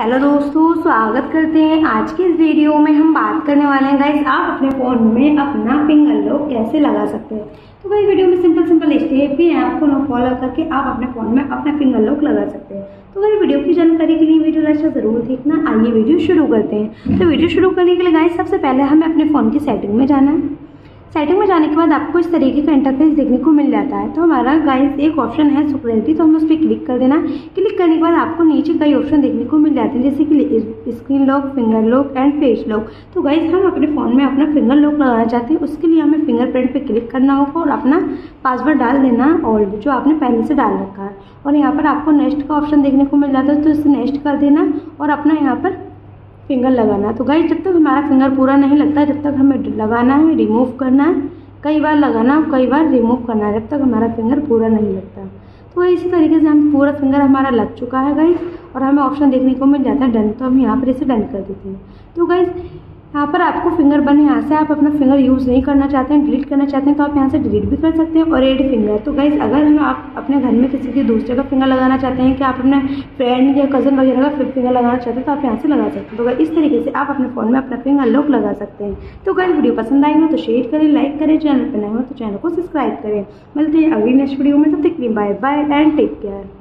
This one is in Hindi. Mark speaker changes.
Speaker 1: हेलो दोस्तों, स्वागत करते हैं आज के इस वीडियो में हम बात करने वाले हैं। गाइस आप अपने फ़ोन में अपना फिंगर लॉक कैसे लगा सकते हैं? तो गाइस वीडियो में सिंपल सिंपल स्टेप भी है। आपको फॉलो करके आप अपने फ़ोन में अपना फिंगर लॉक लगा सकते हैं। तो गाइस वीडियो की जानकारी के लिए वीडियो अच्छा ज़रूर देखना। आइए वीडियो शुरू करते हैं। तो वीडियो शुरू करने के लिए गाइस सबसे पहले हमें अपने फ़ोन की सेटिंग में जाना है। सेटिंग में जाने के बाद आपको इस तरीके का इंटरफेस देखने को मिल जाता है। तो हमारा गाइस एक ऑप्शन है सिक्योरिटी तो हमें उस पर क्लिक कर देना। क्लिक करने के बाद आपको नीचे कई ऑप्शन देखने को मिल जाते हैं, जैसे कि screen lock finger lock and face lock तो गाइस हम अपने फ़ोन में अपना फिंगर लॉक लगाना चाहते हैं। उसके लिए हमें फिंगरप्रिंट पर क्लिक करना होगा और अपना पासवर्ड डाल देना और जो आपने पहले से डाल रखा है। और यहाँ पर आपको नेक्स्ट का ऑप्शन देखने को मिल जाता है तो इसे नेक्स्ट कर देना और अपना यहाँ पर फिंगर लगाना है। तो गाइस जब तक हमारा फिंगर पूरा नहीं लगता, जब तक हमें लगाना है रिमूव करना है, कई बार लगाना कई बार रिमूव करना है, जब तक हमारा फिंगर पूरा नहीं लगता। तो इसी तरीके से हम पूरा फिंगर हमारा लग चुका है गाइस और हमें ऑप्शन देखने को मिल जाता है डन तो हम यहाँ पर इसे डन कर देते हैं। तो गाइस यहाँ पर आपको फिंगर बन यहाँ से आप अपना फिंगर यूज़ नहीं करना चाहते हैं डिलीट करना चाहते हैं तो आप यहाँ से डिलीट भी कर सकते हैं और एड फिंगर तो गाइज़ अगर हम आप अपने घर में किसी के दूसरे का फिंगर लगाना चाहते हैं कि आप अपने फ्रेंड या कज़न वगैरह का फिंगर लगाना चाहते हैं तो आप यहाँ से लगा सकते हैं. तो इस तरीके से आप अपने फ़ोन में अपना फिंगर लॉक लगा सकते हैं तो अगर वीडियो पसंद आई हो तो शेयर करें लाइक करें चैनल पर नए हो तो चैनल को सब्सक्राइब करें. मिलते हैं अगली नेक्स्ट वीडियो में, तब तक bye bye and take care